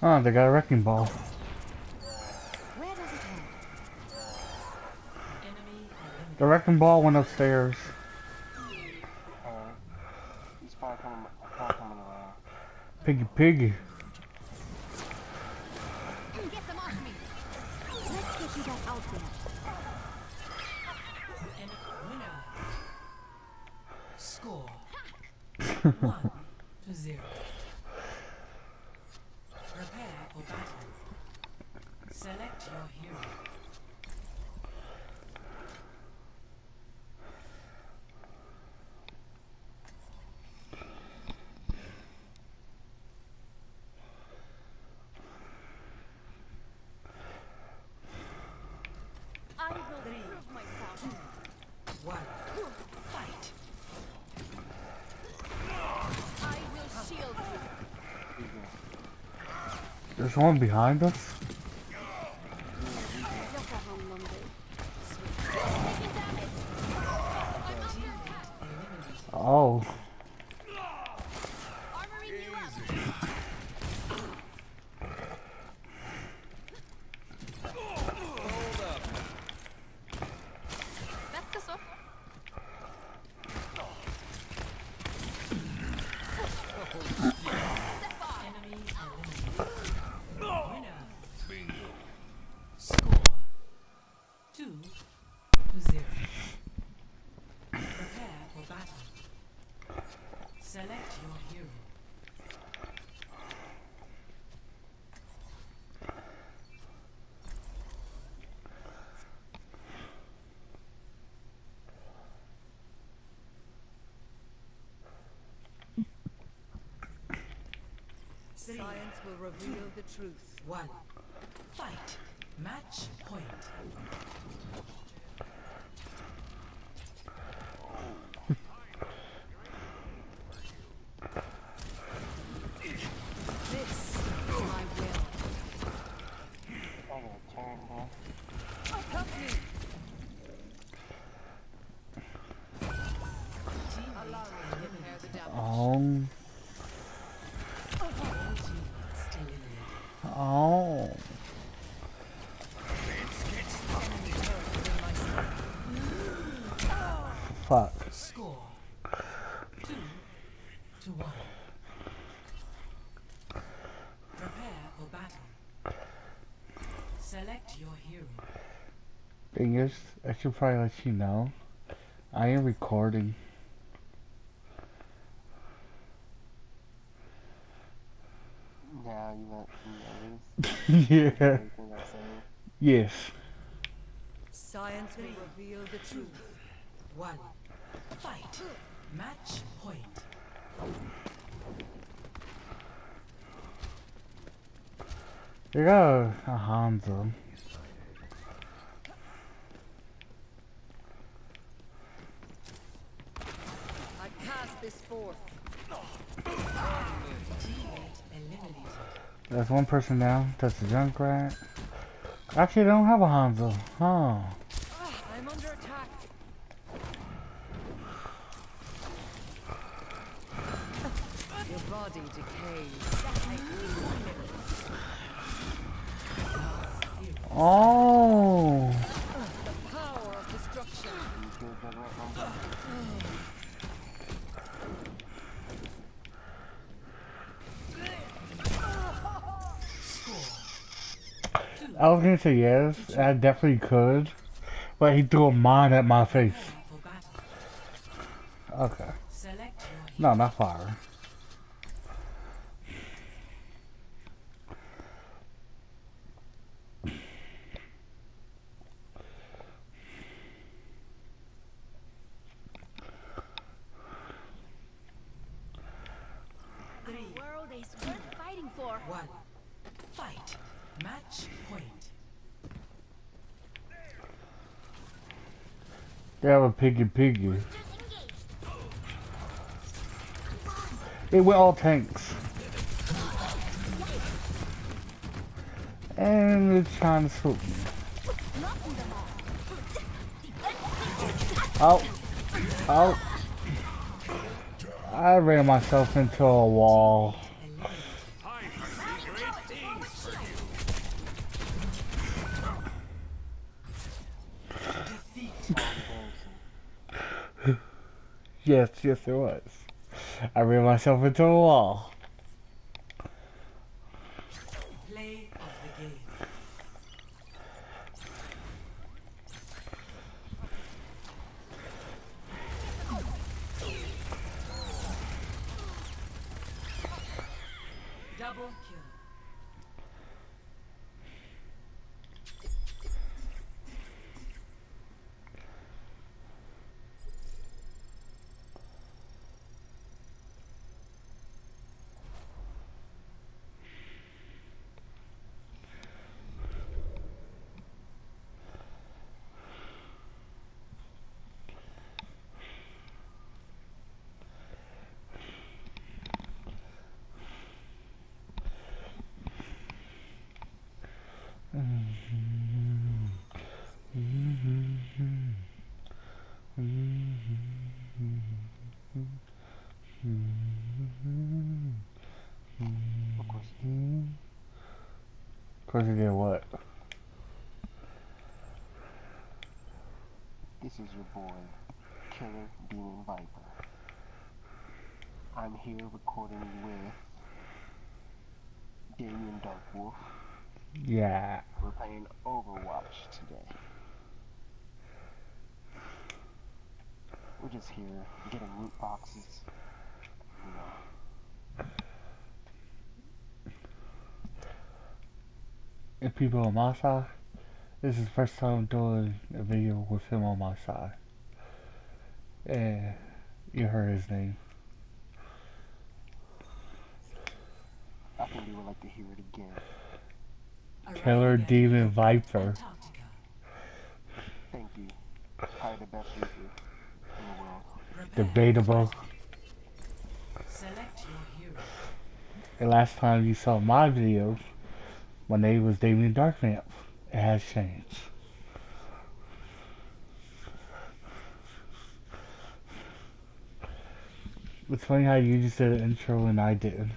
Oh, they got a wrecking ball. Where does it head? Enemy. The wrecking ball went upstairs. Oh, Alright. He's probably coming, probably coming. Piggy piggy. Get them off me! Let's get you back out there. And winner. Score. One to zero. Prepare for battle. Select your hero. I will prove myself. One. Fight. I will shield you. There's one behind us. Just a home Monday. Taking damage. I'm under attack. Eliminated. Oh. Armoring you up. Back us up. Enemy eliminated. Winner. Score. Two to zero. Prepare for battle. Select your hero. Science will reveal the truth. One. Fight. Match point. This is my will. I'm gonna turn him. Accompany. Allow me to repair the damage. Oh. Eliminated. Oh. Fuck. Score. Two to one. Prepare for battle. Select your hero. Thing is, I should probably let you know. I am recording. Yeah, you let me yeah. Everything I say. Yes. Science will reveal the truth. One. Fight. Match point. There You got a Hanzo. I cast this forth. Teammate one person down. That's a Junkrat. Actually, they don't have a Hanzo. Huh. Ah, I'm under attack. Your body decays. Oh. Power of destruction. You feel better at home? Score. I was gonna say yes. I definitely could. But he threw a mine at my face. Okay. No, not fire. three. World is worth fighting for. One. Fight. Match point. They have a piggy piggy. It went all tanks. And it's trying to swoop me. Oh. Oh. I ran myself into a wall. Yes, yes, it was. I ran myself into a wall. Play of the game. Double kill. Of course, You did what? this is your boy, Killer Demon Viper. I'm here recording with Damon DarkWolf. Yeah. We're playing Overwatch today. We're just here getting loot boxes. You know, And people on my side, this is the first time I'm doing a video with him on my side. And you heard his name. I think we would like to hear it again. Killer Arriving at Demon Viper. Thank you. Probably the best reaper in the world. Prepare. Debatable. Select your hero. The last time you saw my videos, my name was Damien Darknamp. It has changed. It's funny how you just did an intro and I didn't.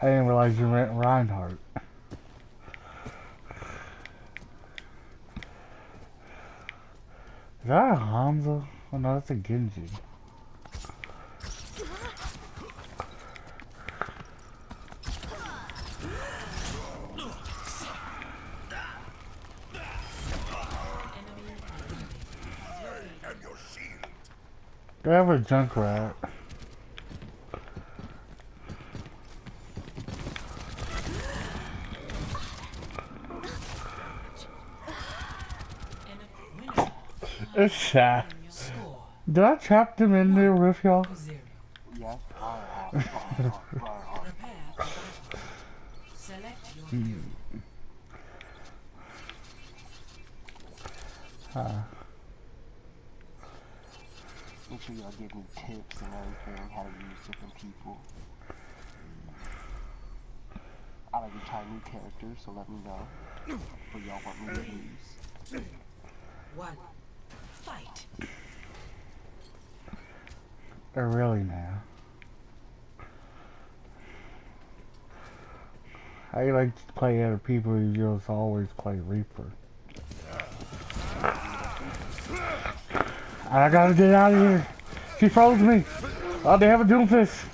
I didn't realize you meant Reinhardt. Is that a Hanzo? Oh no, that's a Genji. Do I have a? Enemy winner. It's sad. Did I trap them in there with y'all? Zero. Yes, I have. I have. I have. Prepare for battle. Select your hero. Uh, Make sure y'all give me tips and everything, how to use different people. I like to try new characters, so let me know what y'all want me to use. One. Fight. uh, really now. I like to play other people who just always play Reaper. I gotta get out of here. She froze me. Oh, they have a doomfist.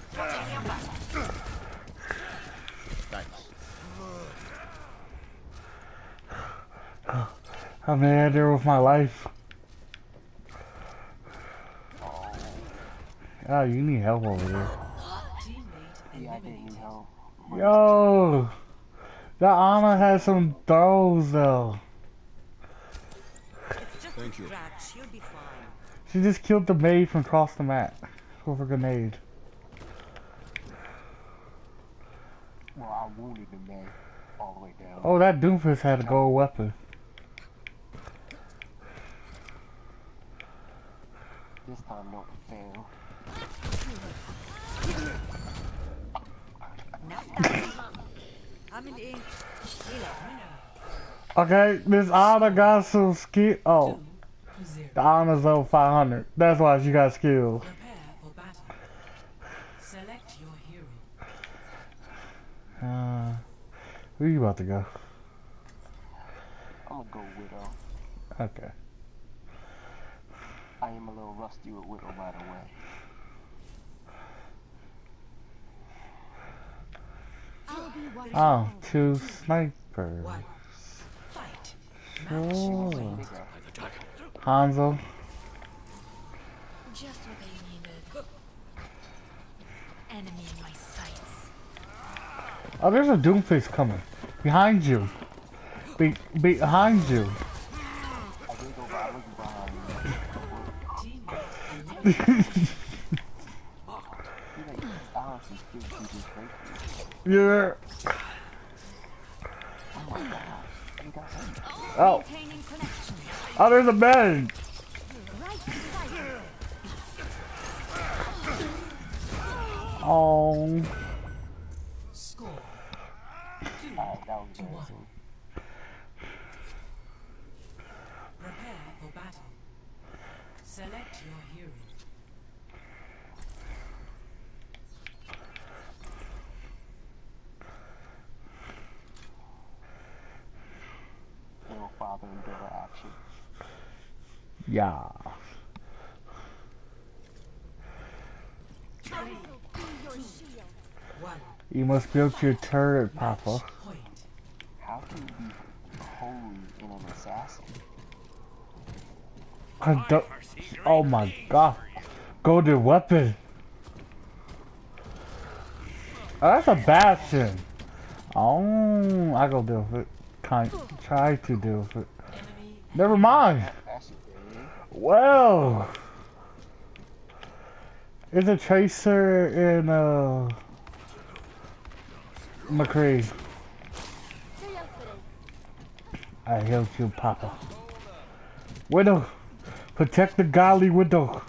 I'm out there with my life. Oh, you need help over there. Yo, that armor has some throws though. It's just a scratch. You'll be fine. She just killed the maid from across the map with a grenade. Well, I wounded the man all the way down. Oh, that Doomfist had a gold weapon. This time, don't fail. I'm in the. Okay, this Ana got some skill. Oh, zero. the Ana's level 500. That's why she got skills. Prepare for battle. Select your hero. Uh, where you about to go? I'll gonna go Widow. Okay. I am a little rusty with Widow, by the way. I'll be watching Oh, over. two snipers. One. Fight. Oh. Hanzo. Just what they needed. Enemy in my sights. Oh, there's a Doomfist coming. Behind you. Be behind you. I did go by, I looked behind me. Team. He like, honestly, still keeping straight for you. Yeah. Oh, oh. Gosh. You got. Oh. Maintaining connection. Oh, there's a man. Right beside you. Oh. Score. Two. Alright, that was To one. embarrassing. Prepare for battle. Select your hero. Little father and daughter action. Yeah. You must build your turret, Papa. How can you be holy in an assassin? I don't- oh my god. Golden weapon. Oh, that's a bastion. Oh, I go deal with it. Kind, try to deal with it. Never mind. Well, it's a tracer in uh McCree. I helped you, Papa. Widow, protect the godly widow.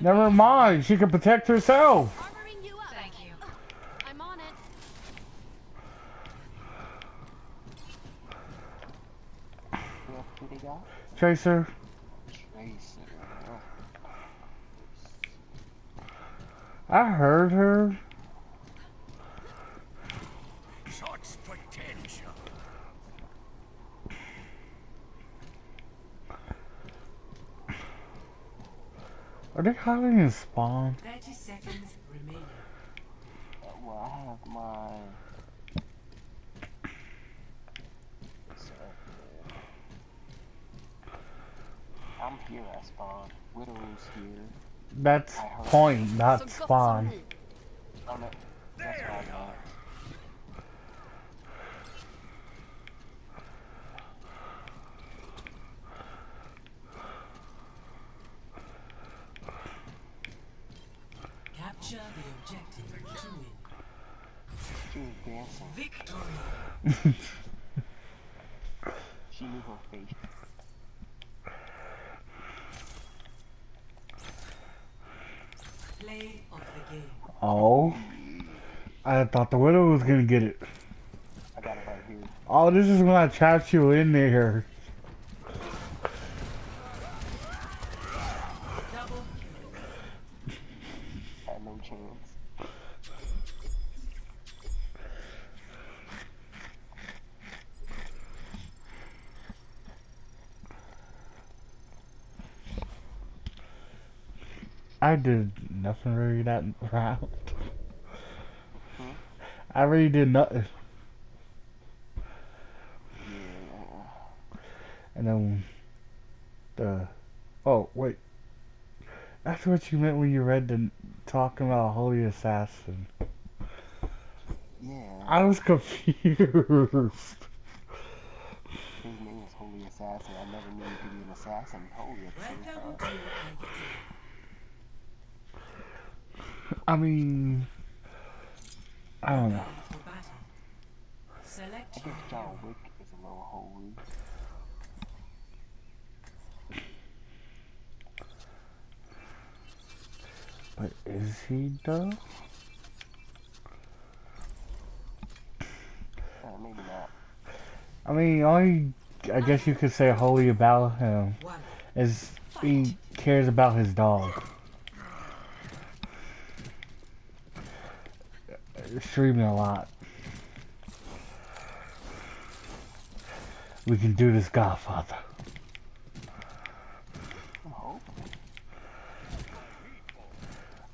Never mind, she can protect herself. Armoring you up. Thank you. I'm on it. Who else do they got? Tracer. I heard her. Potential. Are they hiding in spawn? 30 seconds remaining. Uh, well, I have my. So, I'm here at spawn. Widow's here. That's point, not spawn. Oh no, that's what I got. Capture the objective to win. Dancing. Victory. She knew her face. Play of the game. Oh, I thought the widow was gonna get it. I got it right here. Oh, this is when I trapped you in there. No chance. I did nothing really that round. I really did nothing. And then the oh wait, that's what you meant when you read the talking about holy assassin. Yeah. I was confused. His name is Holy Assassin. I never knew he could be an assassin. Holy at the same Welcome time. to Haiti. I mean, I don't know. Select. But is he though? Uh, maybe not. I mean, only I guess you could say holy about him is he cares about his dog. streaming a lot. We can do this Godfather.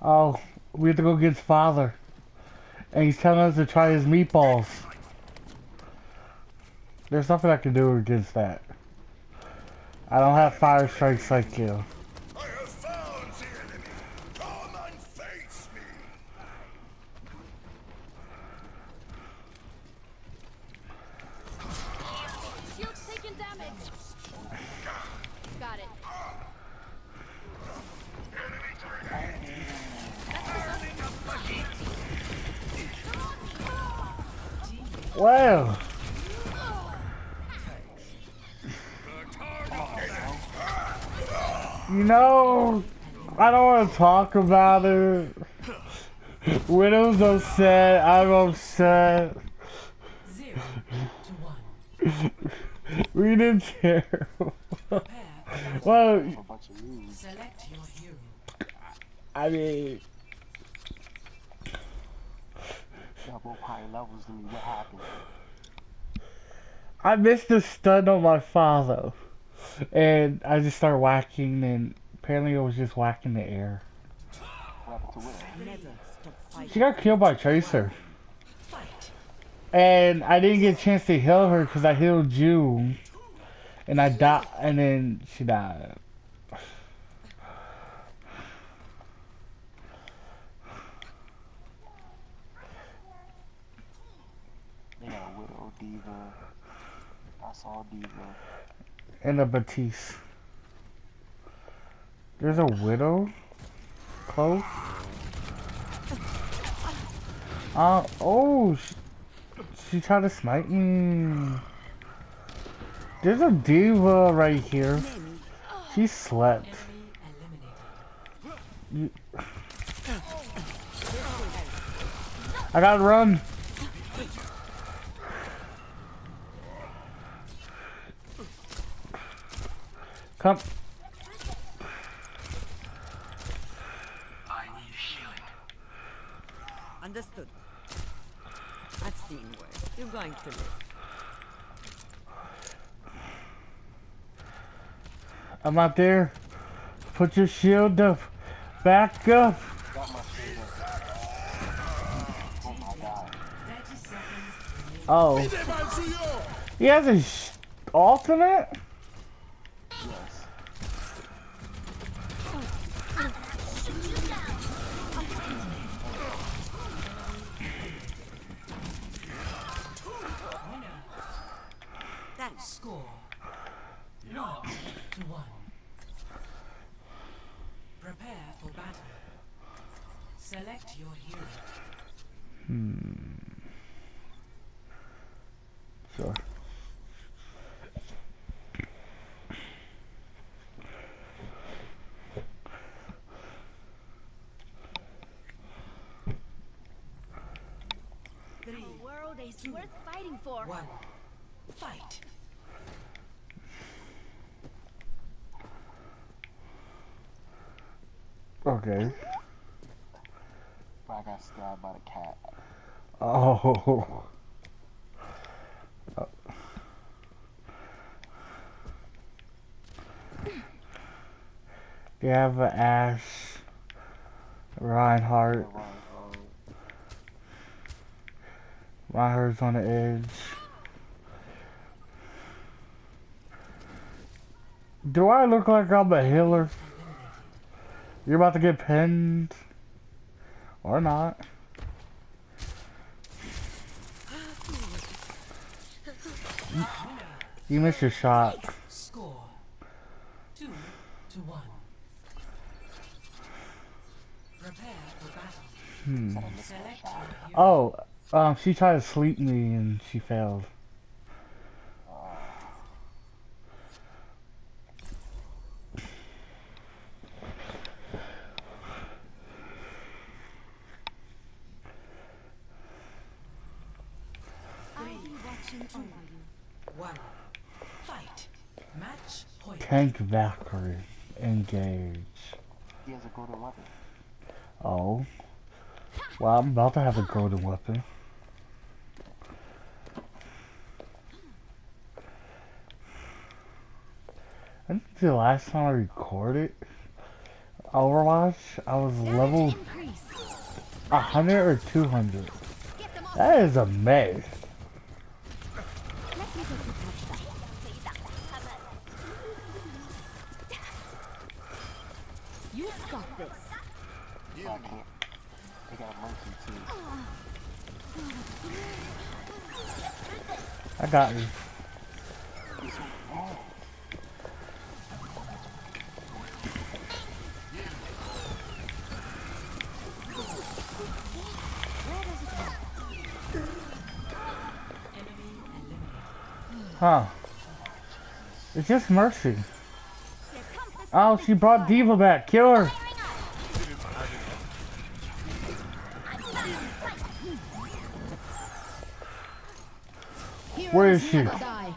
Oh, we have to go get his father. And he's telling us to try his meatballs. There's nothing I can do against that. I don't have fire strikes like you. I don't want to talk about it. Widow's upset. I'm upset. Zero to one. We didn't care. Well, A bunch of news. Select your hero. I mean, Y'all higher levels than me. What happened? I missed the stun on my father. And I just started whacking, and apparently it was just whacking the air. What happened to Widow? Never stop fighting. She got killed by Tracer. And I didn't get a chance to heal her because I healed you. And I died, and then she died. They got Widow, D.Va. I saw D.Va. And a Baptiste. There's a widow? Close? Uh, oh, she, she tried to snipe me. There's a D.Va right here. She slept. I gotta run. Come. I'm out there. Put your shield up. Back up. Got my. Oh my god. Oh. He has a sh- ultimate? Yes. Thanks. Score. One to one. Prepare for battle. Select your hero. Hmm. Sure. Three, The world is worth fighting for. one. Fight. Okay. But I stabbed by the cat. Oh. You have an ass, Reinhardt. Reinhardt's on the edge. Do I look like I'm a healer? You're about to get pinned. Or not. You missed your shot. Score. Two to one. Prepare for battle. Hmm. Select your hero. Oh, um, she tried to sleep me and she failed. I'll be watching over you. One. Fight. Match point. Tank Valkyrie. Engage. he has a golden weapon. Oh. Well, I'm about to have a golden weapon. I think the last time I recorded Overwatch, I was level 100 or 200. Get them off. That is a mess. Let me take you touch that. You've got this. They got monkey too. I got you. Huh. It's just Mercy. Oh, she brought D.Va back. Kill her. Where is she? die.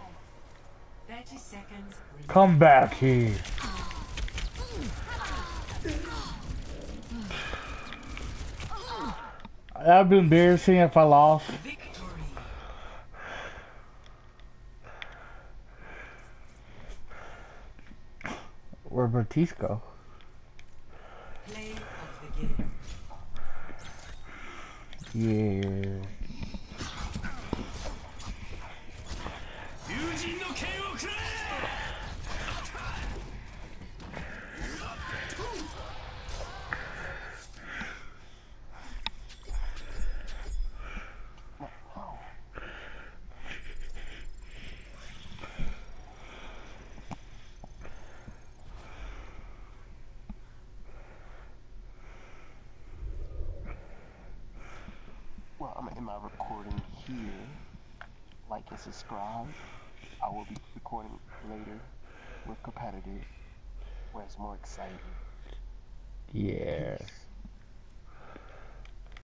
30 seconds. Come back here. That'd be embarrassing if I lost. Where Baptiste go? Yeah. Well, I'm gonna my recording here. Like and subscribe. I will be recording later with competitive, where it's more exciting. Yeah.